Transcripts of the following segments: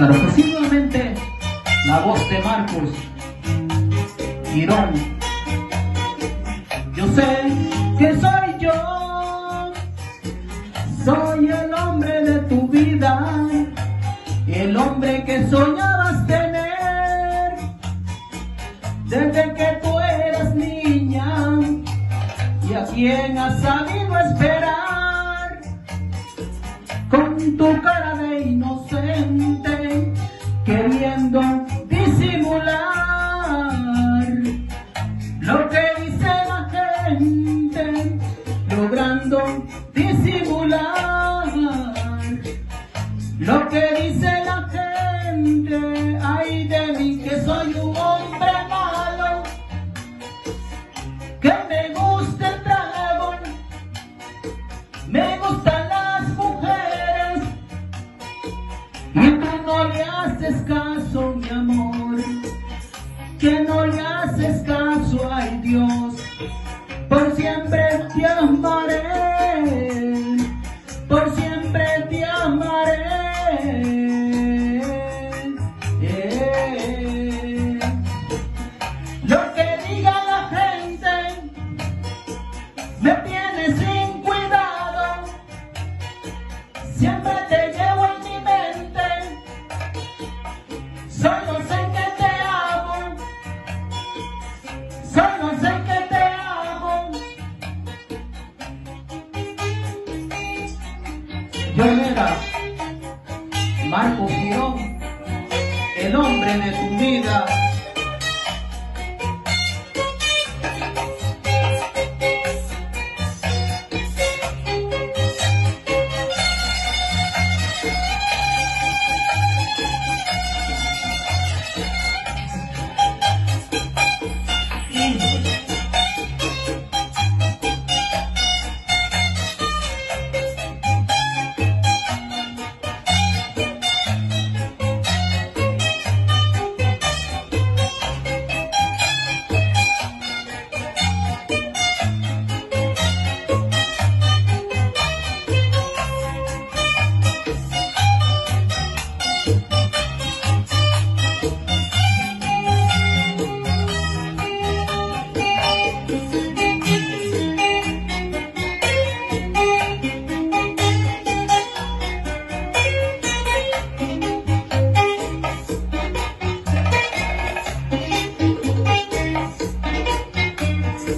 Claro, posiblemente la voz de Marcos Girón. Yo sé que soy yo, soy el hombre de tu vida, el hombre que soñabas tener desde que tú eras niña y a quien has sabido esperar con tu haces mi amor, que no le haces caso, ay Dios, por siempre te amaré, por siempre te amaré. Eh. Lo que diga la gente me tiene Era Marco Girón, el hombre de tu vida.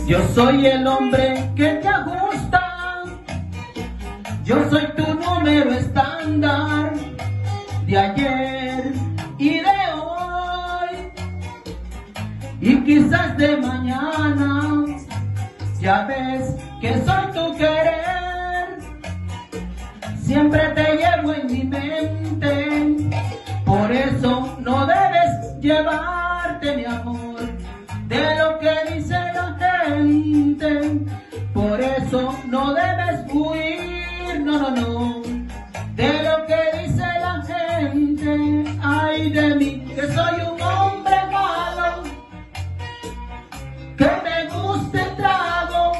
Yo soy el hombre que te ajusta. Yo soy tu número estándar de ayer y de hoy. Y quizás de mañana. Ya ves que soy tu querer. Siempre te llevo en mi mente. Por eso no debes llevarte mi amor de lo no debes huir, no, no, no, de lo que dice la gente. Ay de mí, que soy un hombre malo, que me gusta el trago,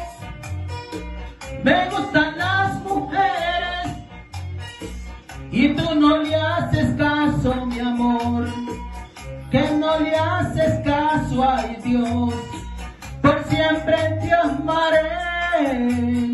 me gustan las mujeres, y tú no le haces caso, mi amor que no le haces caso, ay Dios, por siempre te amaré.